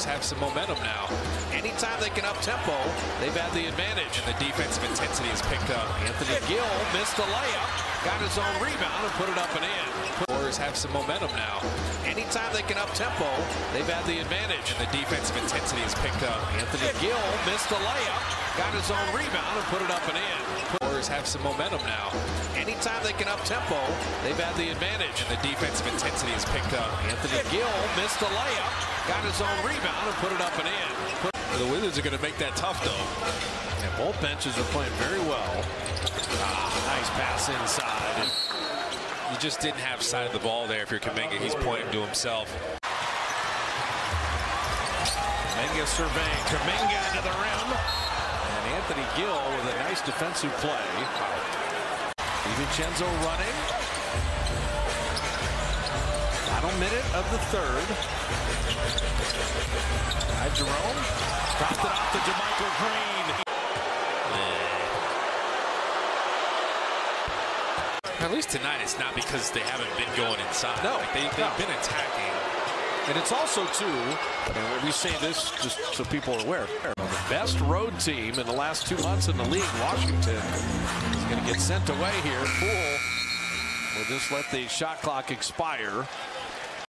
Warriors have some momentum now. Anytime they can up tempo, they've had the advantage. And the defensive intensity has picked up. Anthony Gill missed the layup, got his own rebound, and put it up and in. Warriors have some momentum now. Anytime they can up tempo, they've had the advantage. And the defensive intensity has picked up. Anthony Gill missed the layup, got his own rebound, and put it up and in. Warriors have some momentum now. Anytime they can up tempo, they've had the advantage. And the defensive intensity has picked up. Anthony Gill missed the layup, got his own rebound, and put it up and in. The Wizards are going to make that tough, though. And both benches are playing very well. Ah, nice pass inside. You just didn't have sight of the ball there if you're Kuminga. He's pointing to himself. Kuminga surveying. Kuminga into the rim. Anthony Gill with a nice defensive play. DiVincenzo running. Final minute of the third. Ty Jerome. Dropped it off to JaMychal Green. At least tonight, it's not because they haven't been going inside. No, like they, they've no. been attacking. And it's also, too, and we say this just so people are aware, the best road team in the last two months in the league, Washington, is going to get sent away here. Poole will just let the shot clock expire.